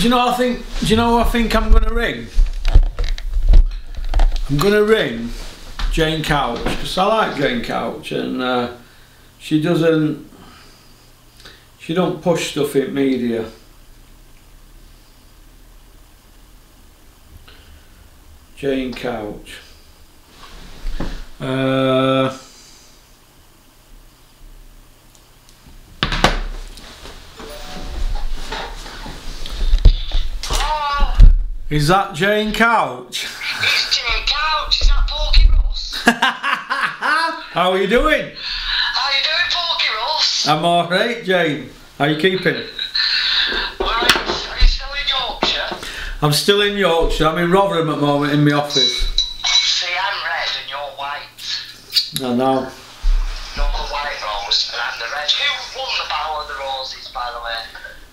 Do you know? I think. Do you know? I think I'm going to ring. I'm going to ring Jane Couch because I like Jane Couch and uh, she doesn't. She don't push stuff in media. Jane Couch. Uh, Oh, is that Jane Couch? it's Jane Couch. Is that Porky Ross? How are you doing? How are you doing, Porky Ross? I'm alright, Jane. How are you keeping? Well, are you, are you still in Yorkshire? I'm still in Yorkshire. I'm in Rotherham at the moment in my office. See, I'm red and you're white. I know. You're the white rose and I'm the red. Who won the Battle of the Roses, by the way?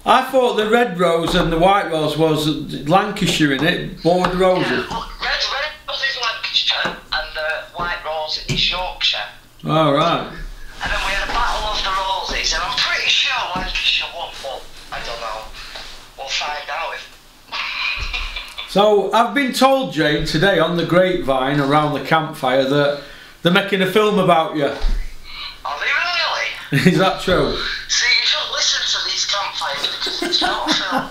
I thought the red rose and the white rose was Lancashire in it. Were the Yeah, roses? look, red, red rose is Lancashire and the white rose is Yorkshire. All right. And then we had a Battle of the Roses and I'm pretty sure Lancashire won, but I don't know. We'll find out if So I've been told, Jane, today on the grapevine around the campfire that they're making a film about you. Are they really? Is that true? See, it's not a film,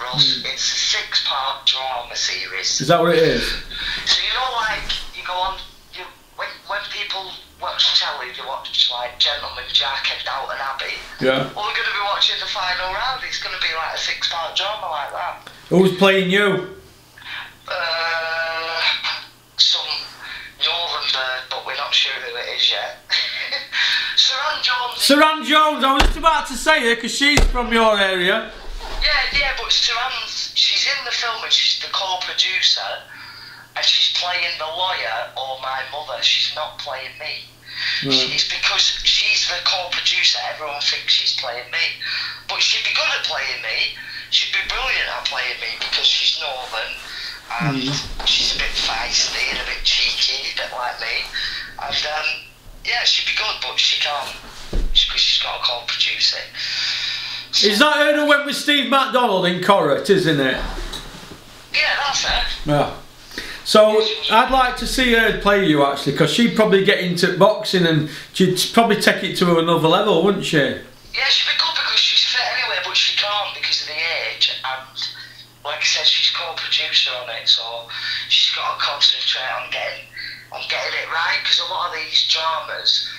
Ross. Hmm. It's a six-part drama series. Is that what it is? So you know, like you go on, you when when people watch telly, they watch like Gentleman Jack and Downton Abbey. Yeah. Well, we're going to be watching the final round. It's going to be like a six-part drama like that. Who's playing you? Jones. I was just about to say her because she's from your area. Yeah, yeah, but Suranne's she's in the film and she's the co-producer, and she's playing the lawyer or my mother. She's not playing me. She's because she's the co-producer. Everyone thinks she's playing me, but she'd be good at playing me. She'd be brilliant at playing me because she's northern and she's a bit feisty and a bit cheeky, a bit like me. And um, yeah, she'd be good, but she can't because she's got a co-producer. Is that her who went with Steve McDonald in Corrie, isn't it? Yeah, that's her. Yeah. So I'd like to see her play you actually, because she'd probably get into boxing and she'd probably take it to another level, wouldn't she? Yeah, she'd be good because she's fit anyway, but she can't because of the age. And like I said, she's co-producer on it, so she's got to concentrate on getting on getting it right. Because a lot of these dramas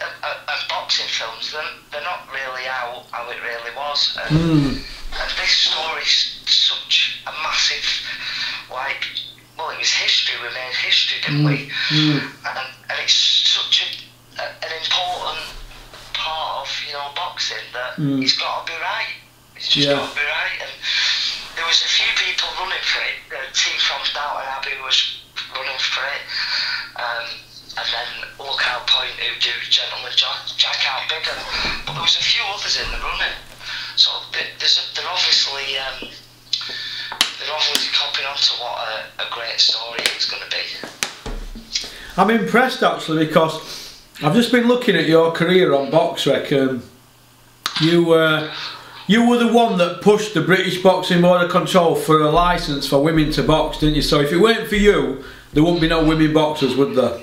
and boxing films, they're, they're not really how how it really was. And, hmm. and this story's such a massive, like, well, it was history. We made history, didn't hmm. we? Hmm. And, and it's such a, a, an important part of you know boxing that it's got to be right. It's just Yeah. got to be right. And there was a few people running for it. The team from Downton Abbey was running for it. Um, and then Lookout Point who do Gentleman Jack, Jack out bigger. But there was a few others in the running. So they- they're obviously um, they're obviously copying onto what a, a great story it's going to be. I'm impressed actually because I've just been looking at your career on BoxRec and you uh, you were the one that pushed the British Boxing Board of Control for a license for women to box, didn't you? So if it weren't for you, there wouldn't be no women boxers, would? There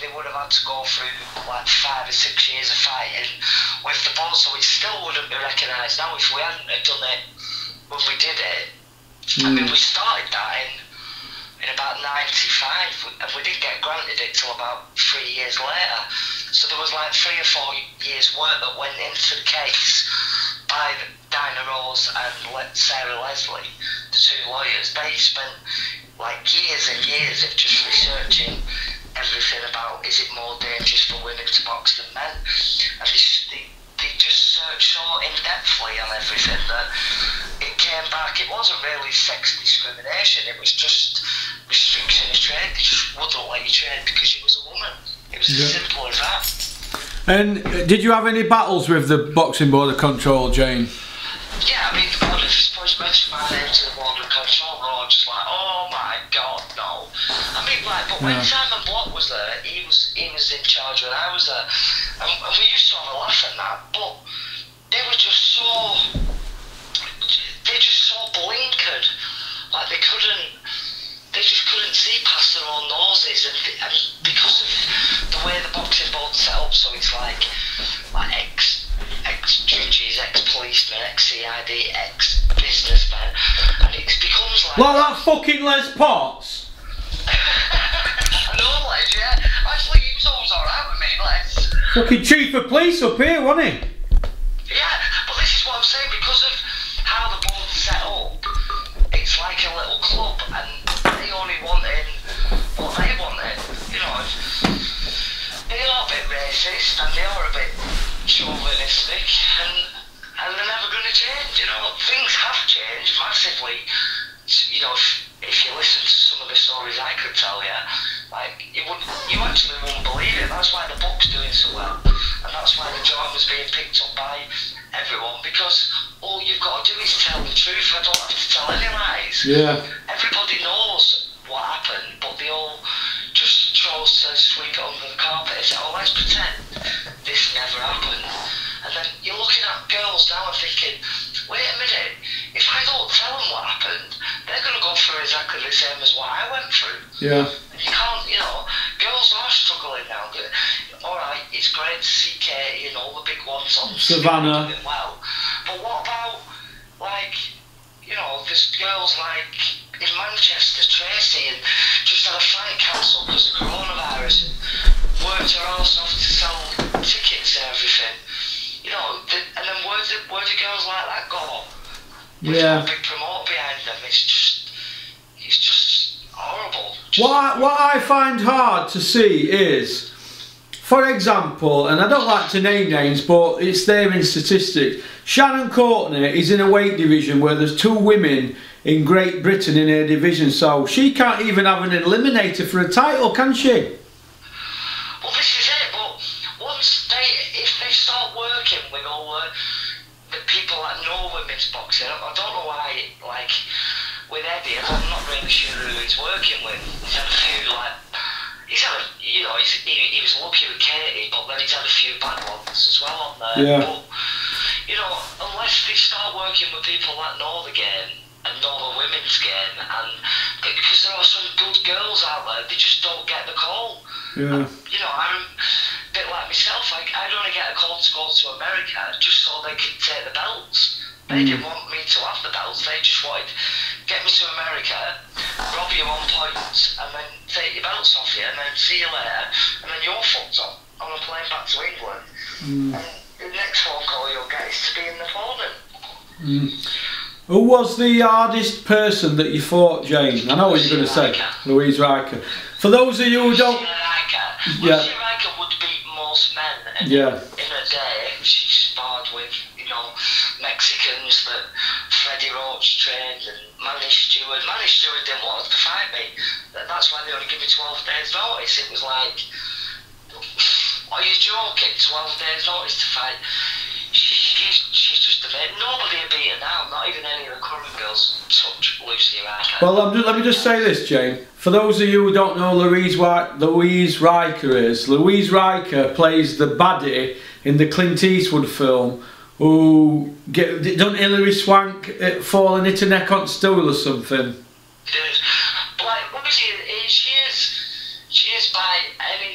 they would have had to go through like five or six years of fighting with the ball, so it still wouldn't be recognised now if we hadn't have done it when we did it. I mean, hmm. we started that in, in about 95, and we didn't get granted it till about three years later. So there was like three or four years' work that went into the case by Dinah Rose and Sarah Leslie, the two lawyers. They spent like years and years of just researching everything about is it more dangerous for women to box than men, and they, they, they just searched so in depthly on everything that it came back. It wasn't really sex discrimination. It was just restriction of trade. They just wouldn't let you trade because you was a woman. It was as simple as that. And uh, did you have any battles with the Boxing Board of Control, Jane? Yeah, I mean, God, I suppose was mentioned my name to the border control, and were just like, oh my god, no. I mean, like, but when Yeah. Simon was in charge when I was there, and, and we used to have a laugh at that. But they were just so, they just so blinkered, like they couldn't, they just couldn't see past their own noses, and, and because of the way the boxing board's set up, so it's like, like ex ex judges, ex policemen, ex CID, ex businessmen, and it becomes like. Like that fucking Les Potts. I know, Les, yeah. Actually, he was always alright with me, Les. Fucking chief of police up here, wasn't he? Yeah, but this is what I'm saying because of how the board's set up. It's like a little club, and they only want in what they want in. You know, they are a bit racist and they are a bit chauvinistic, and and they're never going to change. You know, things have changed massively. You know, if, if you listen to some of the stories I could tell you, like you would, you actually wouldn't believe it. That's why the book's doing so well, and that's why the joint is being picked up by everyone because all you've got to do is tell the truth. I don't have to tell any lies. Yeah. Everybody knows what happened, but they all just chose to sweep it under the carpet and say, "Oh, let's pretend this never happened." And then you're looking at girls now and thinking, "Wait a minute! If I don't tell them what happened, they're going to go through exactly the same as what I went through." Yeah. You can't, you know, girls are struggling now. But, all right, it's great to see Katie and all the big ones on Savannah. doing well. But what about, like, you know, there's girls like in Manchester, Tracy, and just had a fight cancelled because of coronavirus and worked her arse off to sell tickets and everything. You know, the, and then where do, where do girls like that go? Yeah. no big promoter behind them. It's just, it's just horrible. Just What I, what I find hard to see is, for example, and I don't like to name names, but it's there in statistics. Shannon Courtenay is in a weight division where there's two women in Great Britain in her division, so she can't even have an eliminator for a title, can she? Well, this is it. But once they, if they start working with all the, the people that know women's boxing, I don't know why. Like with Eddie, I'm not really sure who he's working with. He's had a few like. He's had a, you know, he's, he, he was lucky with Katie, but then he's had a few bad ones as well on there. Yeah. But, you know, unless they start working with people that know the game and know the women's game, and because there are some good girls out there, they just don't get the call Yeah. you know, I'm a bit like myself. Like, I'd only get a call to go to America just so they can take the belts. They mm. didn't want me to have the belts. They just wanted get me to America, rob you on points, and then take your belts off you, and then see you later, and then you're fucked up on a plane back to England. Hmm. And the next phone call you'll get is to be in the opponent. Hmm. Who was the hardest person that you fought, James? I know what you're going to say. Louise Rijker. For those of you who don't. Rijker. Yeah. Rijker would beat most men Yeah. in a day. She sparred with, you know, Mexicans that Freddie Roach trained and Manny Steward. Manny Steward didn't want to fight me. That's why they only give me 12 days notice. It was like, are you joking? 12 days notice to fight? She, she's, she's just amazing. Nobody would beat her now, not even any of the current girls touch Lucy Rijker. Well, let me just say this, Jane. For those of you who don't know Louise, Louise Rijker is, Louise Rijker plays the baddie in the Clint Eastwood film who get don't Hilary Swank uh, fall and hit her neck on stool or something. Like, what is she? is- She is, she is by any,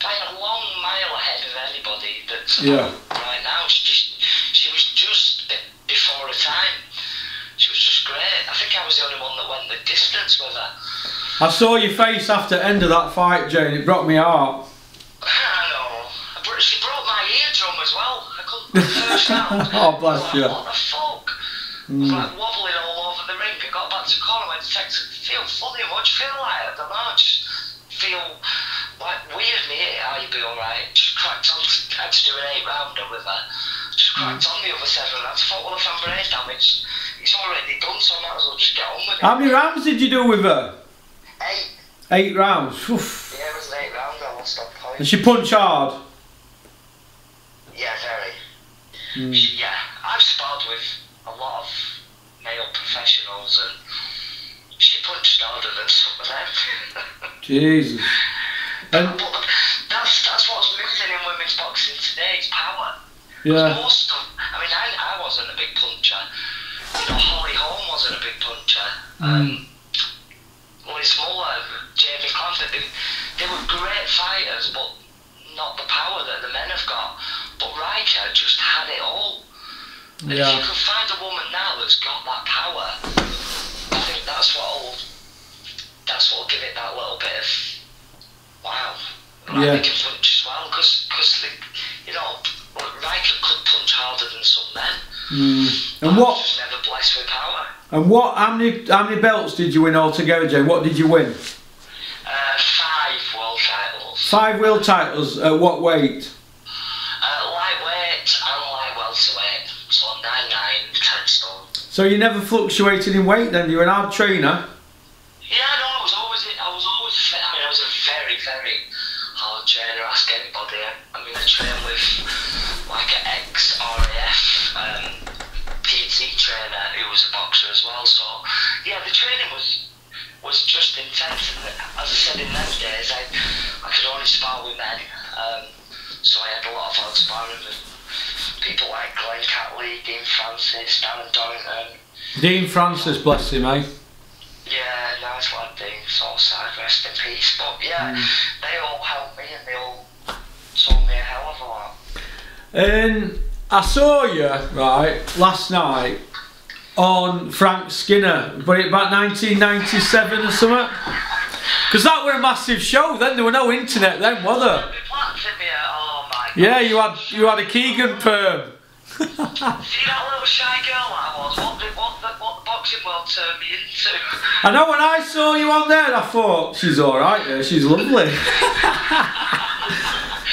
by a long mile ahead of anybody that's Yeah. right now. She just, she was just before her time. She was just great. I think I was the only one that went the distance with her. I saw your face after the end of that fight, Jane. It broke me heart. Oh, bless you. like, What the fuck? Hmm. I was like wobbling all over the ring. I got back to corner, went to text. Feel funny. What do you feel like? I don't know. Just feel like weird. Me, how you be alright? Just cracked on. Had to do an eight rounder with her. Just hmm. cracked on the other seven. I thought, well, if I'm brain damage, it's already done, so I might as well just get on with it. How many rounds did you do with her? Eight. Eight rounds. Oof. Yeah, it was an eight rounder. I lost on point. And she punch hard. Yeah, very. Mm. She- Yeah, I've sparred with a lot of male professionals, and she punched harder than some of them. Jesus. And but that's that's what's missing in women's boxing today. It's power. yeah, Most of, I mean, I, I wasn't a big puncher. You know, Holly Holm wasn't a big puncher. Um, And if you can find a woman now that's got that power, I think that's what'll that's what'll give it that little bit of wow. Like Yeah. They can punch as well because you know Rijker could punch harder than some men. mm. and what Just never blessed with power. and what? How many how many belts did you win altogether, Jay? What did you win? Uh, five world titles. Five world titles. At what weight? So you never fluctuated in weight then? You were an hard trainer. Dean Francis, bless him, eh? Yeah, nice lad, Dean. So sad, rest in peace. But yeah, they all helped me and they all told me a hell of a lot. And I saw you right last night on Frank Skinner, but it about 1997 or something. Because that were a massive show. Then there were no internet. Then were there? They planted me at, oh. Yeah, you had you had a Keegan perm. See that little shy girl boxing world turned me into? I know when I saw you on there, I thought she's all right. Yeah, she's lovely.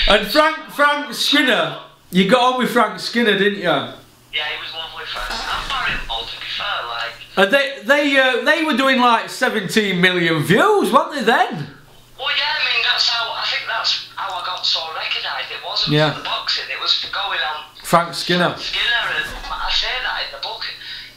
and Frank Frank Skinner, you got on with Frank Skinner, didn't you? Yeah, he was lovely first. I'm married old to be fair, like. And they they uh, they were doing like 17 million views, weren't they then? Well, yeah, I mean, that's how, I think that's how I got so recognised. It wasn't Yeah. for the boxing, it was for going on Frank Skinner. Skinner, and I say that in the book.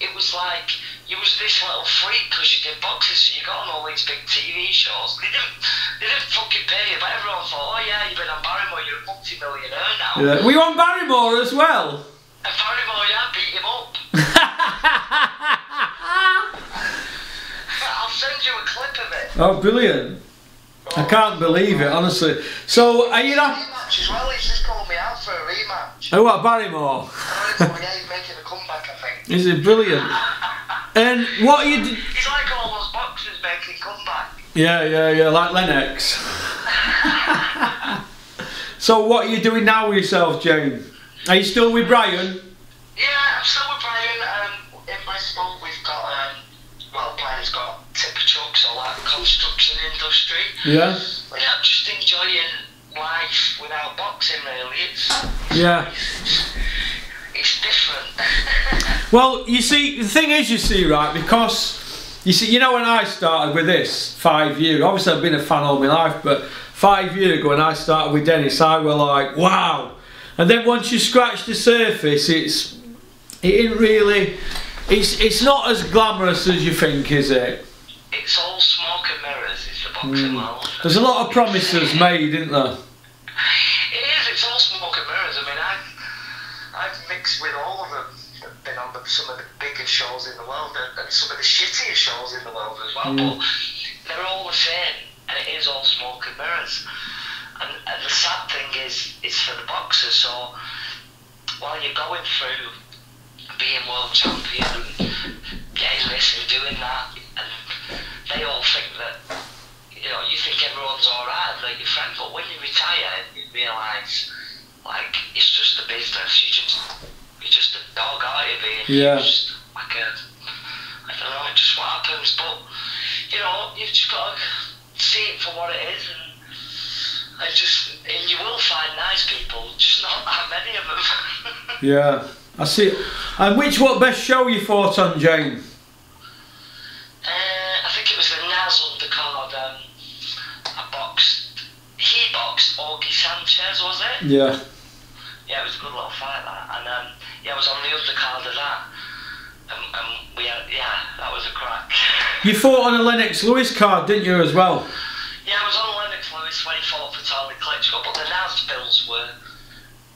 It was like you was this little freak because you did boxing, so you got on all these big TV shows. They didn't, they didn't fucking pay you, but everyone thought, oh yeah, you've been on Barrymore, you're a multi-millionaire now. Yeah. Were you on Barrymore as well? And Barrymore, yeah, beat him up. I'll send you a clip of it. Oh, brilliant! I oh. can't believe it, honestly. So, are you not? Rematch as well. He's just called me out for a rematch. Oh, what Barrymore? Oh, yeah, he's making a comeback, I think. Is it brilliant? And what are you? D- He's like all those boxers making comeback. yeah, yeah, yeah, like Lennox. so, what are you doing now with yourself, Jane? Are you still with Brian? Yeah, I'm still with Brian. Um, in Bristol, we've got, um, well, Brian's got tipper trucks, all that construction industry. Yeah. But yeah, I'm just enjoying life without boxing, really. It's, Yeah. it's different. Well, you see, the thing is, you see, right, because you see, you know, when I started with this five years, obviously I've been a fan all my life, but five years ago when I started with Dennis, I were like, wow. And then once you scratch the surface, it's it isn't really, it's it's not as glamorous as you think, is it? it's all smoke and mirrors, is the boxing hmm. world. There's a lot of promises made, isn't there? It is, it's all smoke and mirrors. I mean, I've, I've mixed with all of them. I've been on the, some of the biggest shows in the world and, and some of the shittiest shows in the world as well. Mm. But they're all the same, and it is all smoke and mirrors. And, and the sad thing is, it's for the boxers. So while you're going through being world champion and getting this and doing that, and they all think that you know, you think everyone's alright, like your friend, but when you retire, you realise, like, it's just a business. You just, you're just a dog, aren't you? Being Yeah. used like a, I don't know, just what happens. But you know, you've just got to see it for what it is, and I just, and you will find nice people, just not that many of them. Yeah, I see. And which what best show you fought on, Jane? Uh, I think it was the Naz undercard. Um, I boxed. He boxed Augie Sanchez, was it? Yeah. Yeah, it was a good little fight that. And um, yeah, I was on the undercard of that. And, and we had, yeah, You fought on a Lennox Lewis card, didn't you, as well? Yeah, I was on Lennox Lewis when he fought for Tommy Klitschko, but the Naz bills were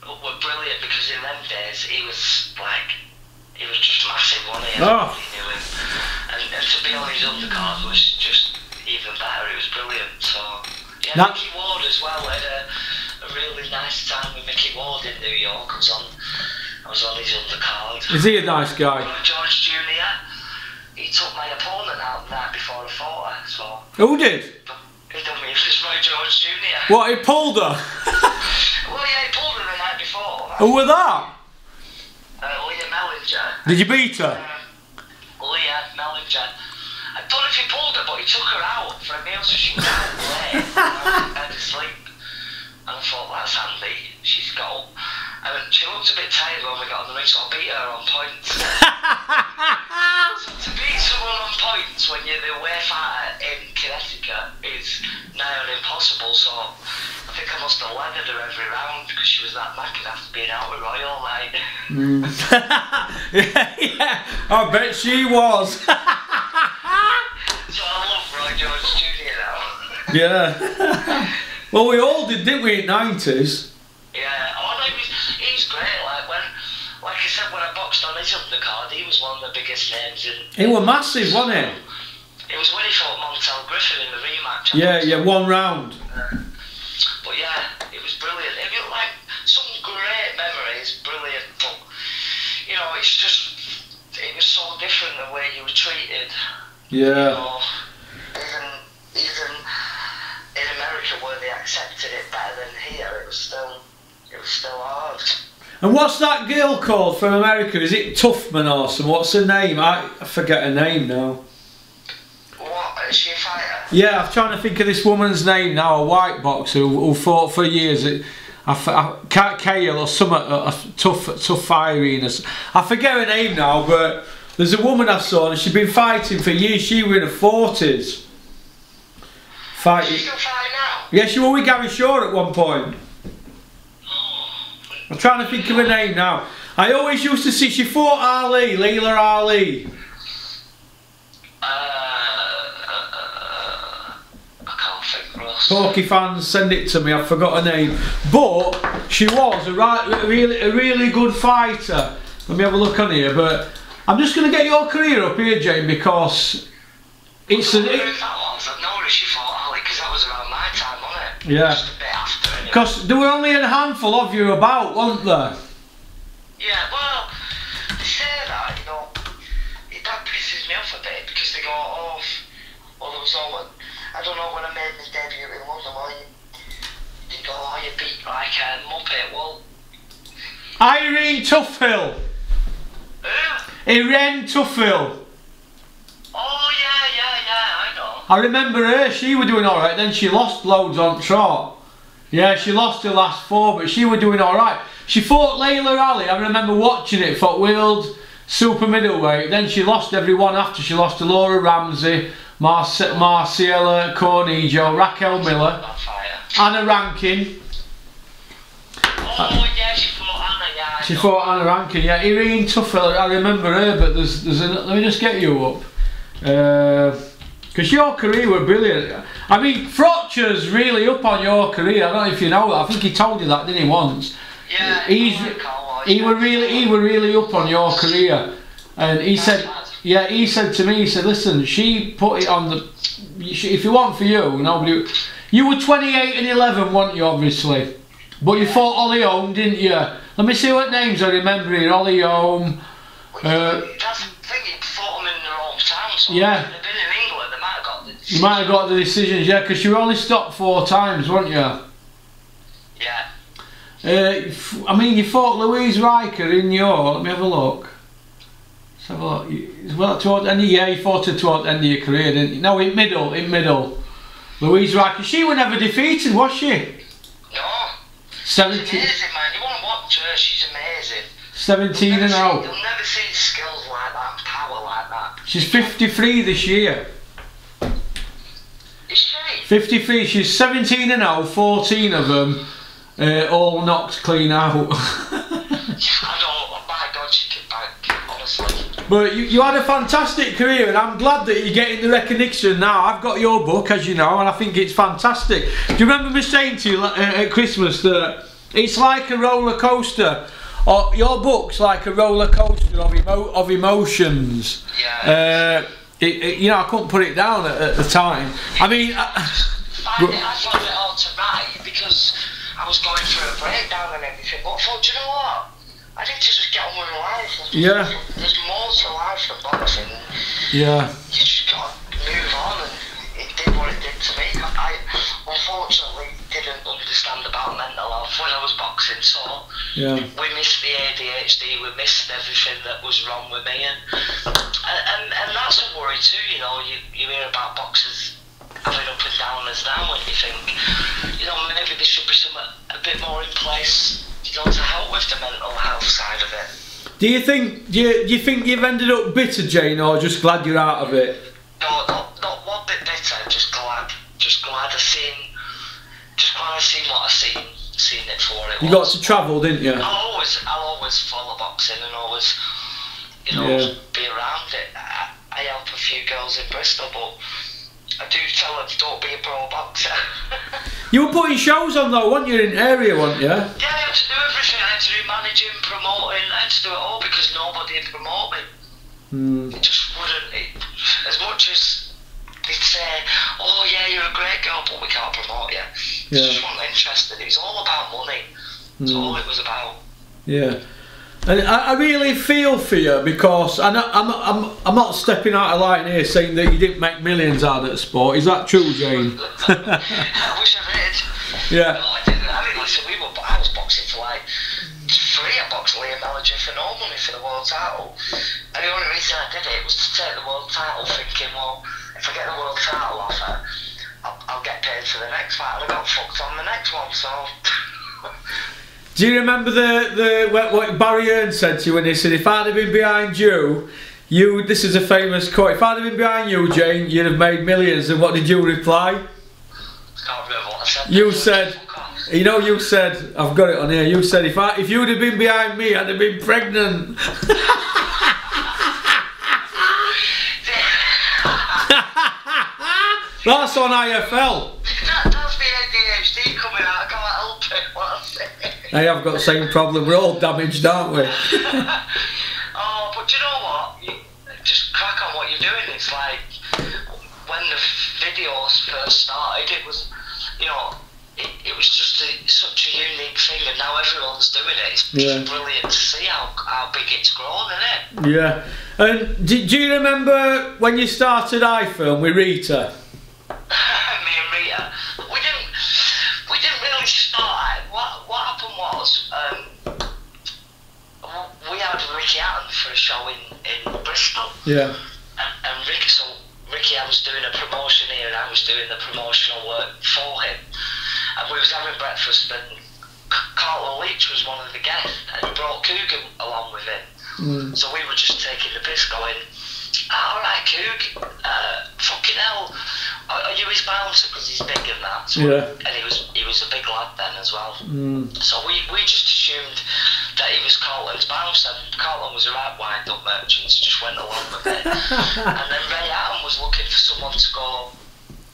were brilliant because in them days he was like he was just massive, wasn't he? Oh. You knew him. And, and to be on his undercard was just even better. It was brilliant. So yeah, That- Mickey Ward as well. Had a, a really nice time with Mickey Ward in New York. I was on I was on his undercard. Is he a nice guy? Jones Jr. He took my opponent out the night before I fought her, so Who did? he done me if it's Roy Jones Jr. What, he pulled her? Well, yeah, he pulled her the night before. Who were that? Uh, Leah Mellinger. Did you beat her? Um, Leah Mellinger. I don't know if he pulled her, but he took her out for a meal so she was out late. and I was bed asleep. And I thought, that's handy. She's got up. And she looked a bit tired when we got on the ring, so I beat her on points. to beat someone on points when you're the way fighter in Connecticut is nigh on impossible, so I think I must have leathered her every round because she was that knackered after being out with Roy all mm. night. yeah, yeah, I bet she was. So I love Roy Jones Jr. now. yeah. well, we all did, didn't we, in 90s? Undercard, he was one of the biggest names in. He was massive, wasn't he? It was when he fought Montel Griffin in the rematch. I Yeah, yeah, one round. Uh, but yeah, it was brilliant. It was like some great memories, brilliant. But you know, it's just it was so different the way you were treated. You Yeah. know, even even in America where they accepted it better than here, it was still it was still hard. And what's that girl called from America? Is it Tuffman or something? What's her name? I, I forget her name now. What is she a fighter? Yeah, I'm trying to think of this woman's name now. A white boxer who, who fought for years. I, I can't Kale or some a, tough tough firing. I forget her name now, but there's a woman I saw and she'd been fighting for years. She was in her forties. Fighting. still fighting now? Yeah, she was with Gary Shaw at one point. I'm trying to think of her name now. I always used to see she fought Ali, Laila Ali. Uh, I can't think, Ross. Porky fans, send it to me. I forgot her name, but she was a, right, a really, a really good fighter. Let me have a look on here. But I'm just going to get your career up here, Jane, because it's a, don't it, that was. I know that she fought Ali because that was around my time, wasn't it? Yeah. Just a bit after. Because there were only a handful of you about, weren't there? Yeah, well, they say that, you know, it, that pisses me off a bit because they go, oh, well, there was one. I don't know when I made my debut in London, well, you, you go, oh, you beat like a Muppet. Well, Erin Toughill. who? Erin Toughill. Oh, yeah, yeah, yeah, I know. I remember her. She was doing all right. Then she lost loads on trot. Yeah, she lost her last four, but she were doing all right. She fought Laila Ali. I remember watching it. Fought World Super Middleweight. Then she lost everyone after. She lost to Laura Ramsey, Marce- Marcela Cornijo, Raquel Miller, Anna Rankin. Oh, yeah, she fought Anna, yeah. She fought Anna Rankin. Yeah, Erin Toughill. I remember her, but there's there's. An, let me just get you up. Uh, Because your career were brilliant. I mean, Frotcher's really up on your career. I don't know if you know that. I think he told you that, didn't he, once? Yeah, He's he were really he were really up on your career, and he said yeah he said to me he said listen she put it on the if you want for you nobody you were 28 and 11 weren't you obviously but you fought Holly Holm didn't you let me see what names I remember here Holly Holm Well, uh, That's the thing, you fought them in their own town, so Yeah. You might have got the decisions yeah because you were only stopped four times weren't you Yeah. Uh, I mean, you fought Louise Rijker in your. Let me have a look. Let's have a look. You- Well, toward the end, of- yeah, you fought her toward the end of your career, didn't you? No, in middle, in middle. Louise Rijker. She was never defeated, was she? No. She's 17, amazing, man. You want to watch her, she's amazing. 17 and 0. see- You'll never see skills like that, power like that. She's 53 this year. Is she? 53. She's 17 and 0. 14 of them uh, all knocked clean out. I don't, oh god, she can back, honestly. But you, you had a fantastic career, and I'm glad that you're getting the recognition now. I've got your book, as you know, and I think it's fantastic. Do you remember me saying to you uh, at Christmas that it's like a roller coaster? Or your book's like a roller coaster of, emo- of emotions. Yeah. Uh, it, it, you know, I couldn't put it down at, at the time. I mean, uh, I, find it, I found it hard to write because I was going through a breakdown and everything. But I thought, do you know what? I need to just get on with my life. There's, Yeah. There's more to life than boxing. yeah, You just got to move on, and it did what it did to me. I unfortunately didn't understand about mental health when I was boxing, so yeah, we missed the ADHD, we missed everything that was wrong with me, and and, and that's a worry too. You know, you, you hear about boxers having up and downers now, and you think, you know, maybe there should be some a bit more in place, you know, to help with the mental health side of it. Do you think do you, do you think you've ended up bitter, Jane, or just glad you're out of it? No, not, not one bit bitter. Just glad, just glad I seen, just glad I seen what I seen, seen it for it. You got to travel, didn't you? I'll always, I'll always follow boxing and always, you know, Yeah. be around it. I, I help a few girls in Bristol, but I do tell them don't be a pro boxer. You were putting shows on though, weren't you, in area, weren't you? yeah, I had to do everything. I had to do managing, promoting. I had to do it all because nobody would promote me. Hmm. It just wouldn't. It, as much as they'd say, "Oh yeah, you're a great girl," but we can't promote you. Yeah. just weren't interested. It was all about money. That's hmm. all it was about. Yeah. And I, I really feel for you because I know, I'm, I'm, I'm not stepping out of line here saying that you didn't make millions out of the sport. Is that true, Jane? I wish I did. Yeah. No, I didn't. I mean, listen, we were. I was boxing for like free. I boxed Leah Mellinger for no money for the world title. And the only reason I did it was to take the world title, thinking, well, if I get the world title offer, I'll, I'll get paid for the next fight. And I got fucked on the next one, so. Do you remember the, the what, what Barry Hearn said to you when he said, if I'd have been behind you, you, this is a famous quote, if I'd have been behind you, Jane, you'd have made millions. And what did you reply? Can't remember what I said. You said, you know, you said, I've got it on here, you said, if I, if you'd have been behind me, I'd have been pregnant. That's on IFL. That, that's the ADHD coming out. I can't help it. Hey, I've got the same problem. We're all damaged, aren't we? Oh, but you know what? You just crack on what you're doing. It's like when the videos first started, it was, you know, it, it was just a, such a unique thing, and now everyone's doing it. It's Yeah. just brilliant to see how, how big it's grown, isn't it? Yeah. And do, do you remember when you started iFilm with Rita? Me and Rita, we didn't, we didn't really start. What what happened was, um, we had Ricky Hatton for a show in, in Bristol. Yeah. and, and Ricky, so Ricky, I was doing a promotion here, and I was doing the promotional work for him. And we was having breakfast, and C- Carlo Leach was one of the guests, and he brought Kugan along with him. Mm. So we were just taking the piss, going, "Ah, "All right, Coog, uh, fucking hell, are, are you his bouncer? Because he's big and that." So, Yeah. And he was he was a big lad then as well. Mm. So we, we just assumed that he was Carlton's bouncer. Carlton was a right wind up merchant, so just went along with it. and then Ray Allen was looking for someone to go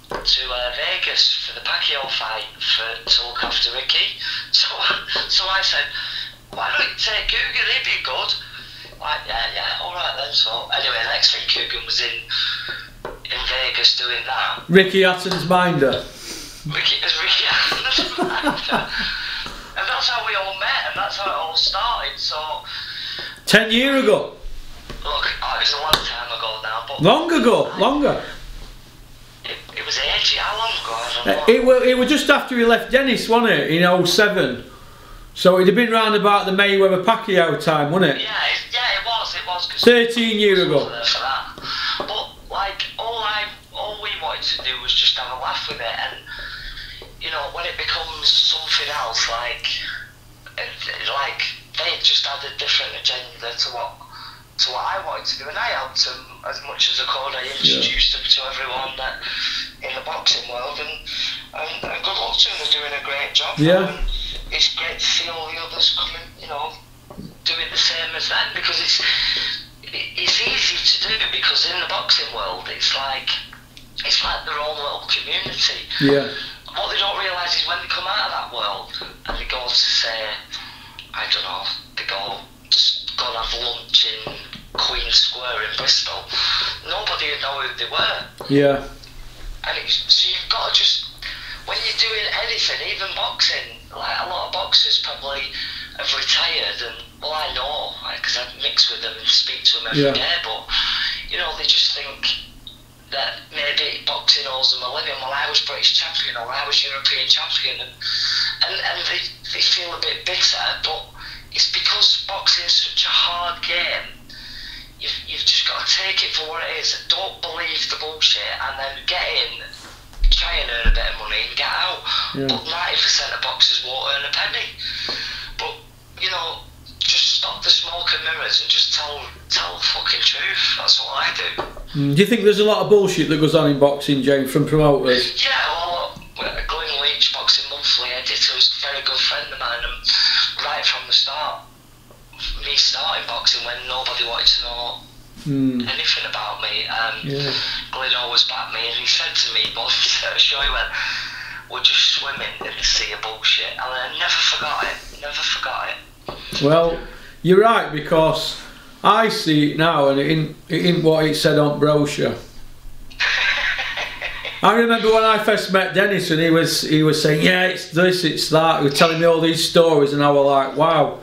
to uh, Vegas for the Pacquiao fight for, to look after Ricky. So so I said, why don't you take Kugan? He'd be good. Like, yeah, yeah, alright then. So anyway, the next thing Kugan was in in Vegas doing that. Ricky Hatton's minder. Ricky, as Ricky Allen. and that's how we all met, and that's how it all started. So, Ten year ago. look, oh, it was a long time ago now, but Long ago. Longer. it, it was ages. How long ago? I don't know. It was, it was just after we left Dennis, wasn't it? In 07. So it'd have been round about the Mayweather Pacquiao time, wasn't it? yeah, it, yeah, it was. It was. Cause 13 year ago. Else, like, it- like they just had a different agenda to what, to what I wanted to do, and I helped them as much as I could. I introduced them to everyone that in the boxing world, and and, and good luck to them. They're doing a great job. Yeah. And it's great to see all the others coming, you know, doing the same as them because it's it's easy to do because in the boxing world, it's like it's like their own little community. Yeah. What they don't realise is when they come out of that world and they go to say, I don't know, they go just go and have lunch in Queen Square in Bristol. Nobody would know who they were. Yeah. And it's, so you've got to just, when you're doing anything, even boxing, like a lot of boxers probably have retired, and well, I know because I mix with them and speak to them every day. Yeah. But you know, they just think that maybe boxing owes them a living. Well, I was British champion, or I was European champion, and and, and they, they feel a bit bitter. But it's because boxing is such a hard game. You've, you've just got to take it for what it is. Don't believe the bullshit, and then get in, try and earn a bit of money, and get out. Yeah. But ninety percent of boxers won't earn a penny. But you know, stop the smoke and mirrors and just tell tell the fucking truth. That's what I do. Mm, Do you think there's a lot of bullshit that goes on in boxing, James, from promoters? Yeah, well, Glyn Leach, Boxing Monthly editor, was a very good friend of mine, and right from the start, me starting boxing when nobody wanted to know Mm. anything about me, um, Yeah. Glenn always backed me, and he said to me, "Boy, at a show, he went, we're just swimming in the sea of bullshit," and I never forgot it, never forgot it. Well, you're right because I see it now, and it ain't, it ain't what it said on brochure. I remember when I first met Dennis, and he was he was saying, "Yeah, it's this, it's that." He was telling me all these stories, and I was like, "Wow."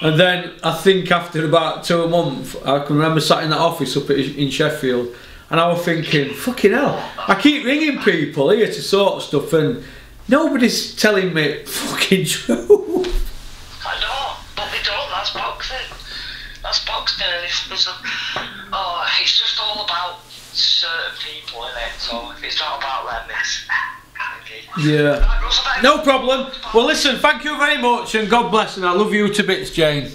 And then I think after about two months, I can remember sat in that office up in Sheffield, and I was thinking, "Fucking hell!" I keep ringing people here to sort stuff, and nobody's telling me fucking truth. I know, but they don't. That's boxing. It's, oh, it's just all about certain people, in it? So if it's not about them, it's. Yeah. Right, Russell, thank- No problem. Well, listen, thank you very much, and God bless, and I love you to bits, Jane.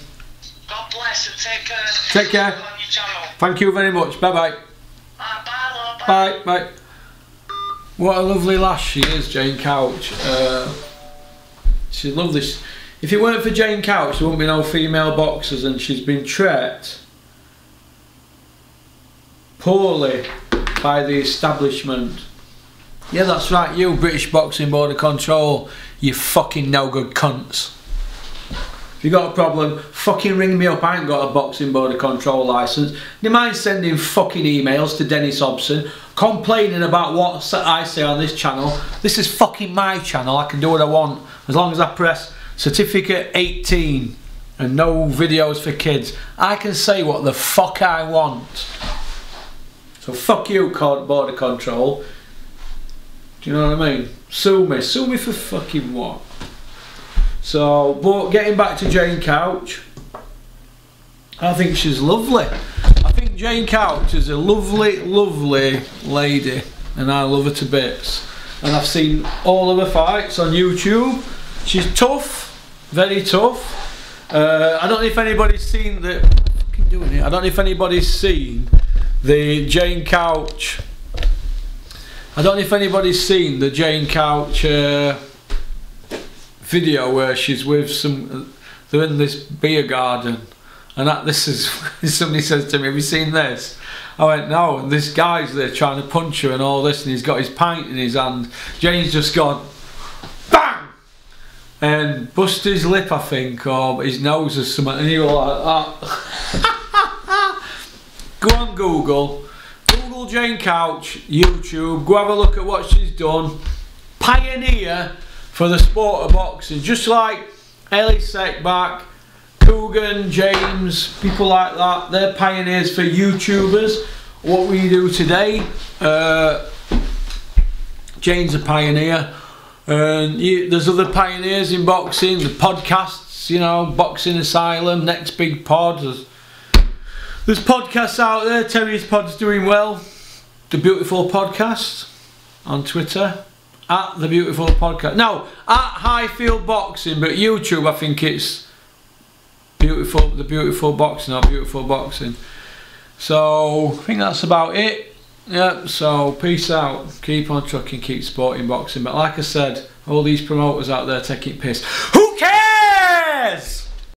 God bless and take care. Take care. On your channel. Thank you very much. Bye bye. Ah, bye. Bye. Bye bye. What a lovely lass she is, Jane Couch. Uh, she's lovely. If it weren't for Jane Couch, there wouldn't be no female boxers, and she's been treated poorly by the establishment. Yeah, that's right, you British Boxing Board of Control, you fucking no good cunts. If you got a problem, fucking ring me up. I ain't got a Boxing Board of Control license. Do you mind sending fucking emails to Dennis Hobson complaining about what I say on this channel? This is fucking my channel. I can do what I want as long as I press certificate 18 and no videos for kids. I can say what the fuck I want. So fuck you, Board Control. Do you know what I mean? Sue me. Sue me for fucking what? So, but getting back to Jane Couch, I think she's lovely. I think Jane Couch is a lovely, lovely lady, and I love her to bits. And I've seen all of her fights on YouTube. She's tough, very tough. Uh, I don't know if anybody's seen the. Doing it. I don't know if anybody's seen the Jane Couch. I don't know if anybody's seen the Jane Couch. Uh, video where she's with some they're in this beer garden and that this is somebody says to me have you seen this I went no and this guy's there trying to punch her and all this and he's got his pint in his hand Jane's just gone and bust his lip I think or his nose or something. And he was like that. Go on Google. Google Jane Couch YouTube. Go have a look at what she's done. Pioneer for the sport of boxing, just like Ellie Seckback, Kugan, James, people like that. They're pioneers for YouTubers. What we do today, uh, Jane's a pioneer, and you, there's other pioneers in boxing. The podcasts, you know, Boxing Asylum, Next Big Pod. There's, there's podcasts out there. Terry's Pod's doing well. The Beautiful Podcast on Twitter at the beautiful podcast. No, at Highfield Boxing, but YouTube I think it's beautiful. The beautiful boxing or beautiful boxing. So I think that's about it. Yep. So peace out. Keep on trucking. Keep sporting boxing. But like I said, all these promoters out there taking piss. Who cares?